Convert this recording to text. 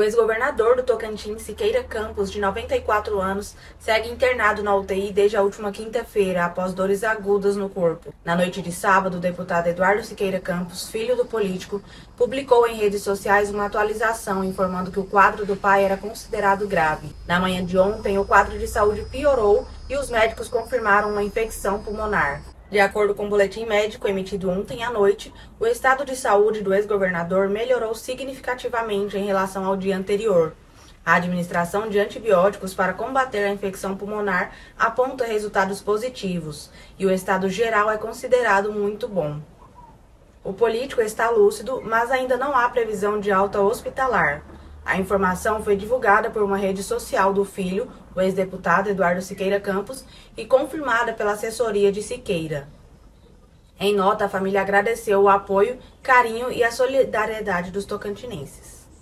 O ex-governador do Tocantins, Siqueira Campos, de 94 anos, segue internado na UTI desde a última quinta-feira, após dores agudas no corpo. Na noite de sábado, o deputado Eduardo Siqueira Campos, filho do político, publicou em redes sociais uma atualização informando que o quadro do pai era considerado grave. Na manhã de ontem, o quadro de saúde piorou e os médicos confirmaram uma infecção pulmonar. De acordo com o um boletim médico emitido ontem à noite, o estado de saúde do ex-governador melhorou significativamente em relação ao dia anterior. A administração de antibióticos para combater a infecção pulmonar aponta resultados positivos e o estado geral é considerado muito bom. O político está lúcido, mas ainda não há previsão de alta hospitalar. A informação foi divulgada por uma rede social do filho, o ex-deputado Eduardo Siqueira Campos, e confirmada pela assessoria de Siqueira. Em nota, a família agradeceu o apoio, carinho e a solidariedade dos tocantinenses.